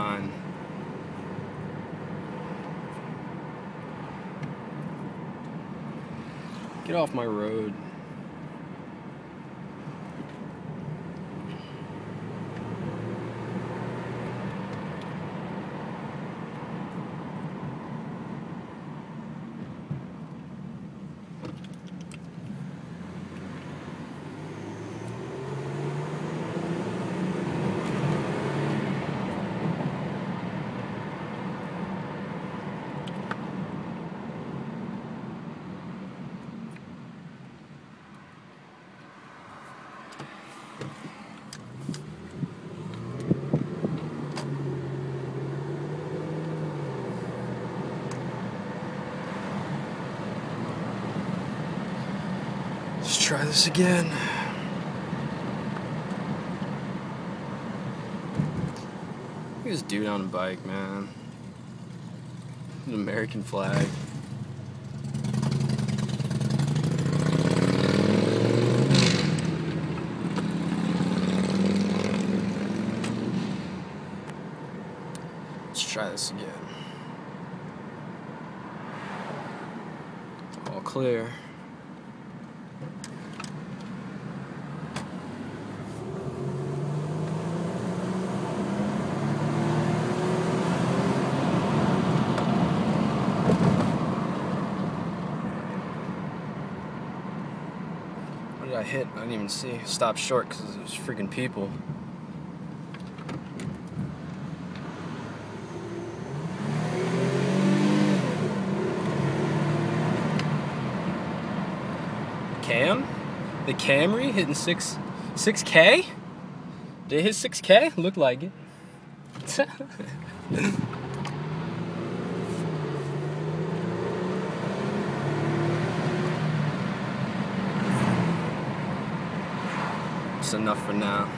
on. Get off my road. Let's try this again. Look at this dude on a bike, man. An American flag. Let's try this again. All clear. I hit? I didn't even see. Stopped short because there's freaking people. Cam? The Camry hitting six six K? Did it hit six K? Looked like it. enough for now.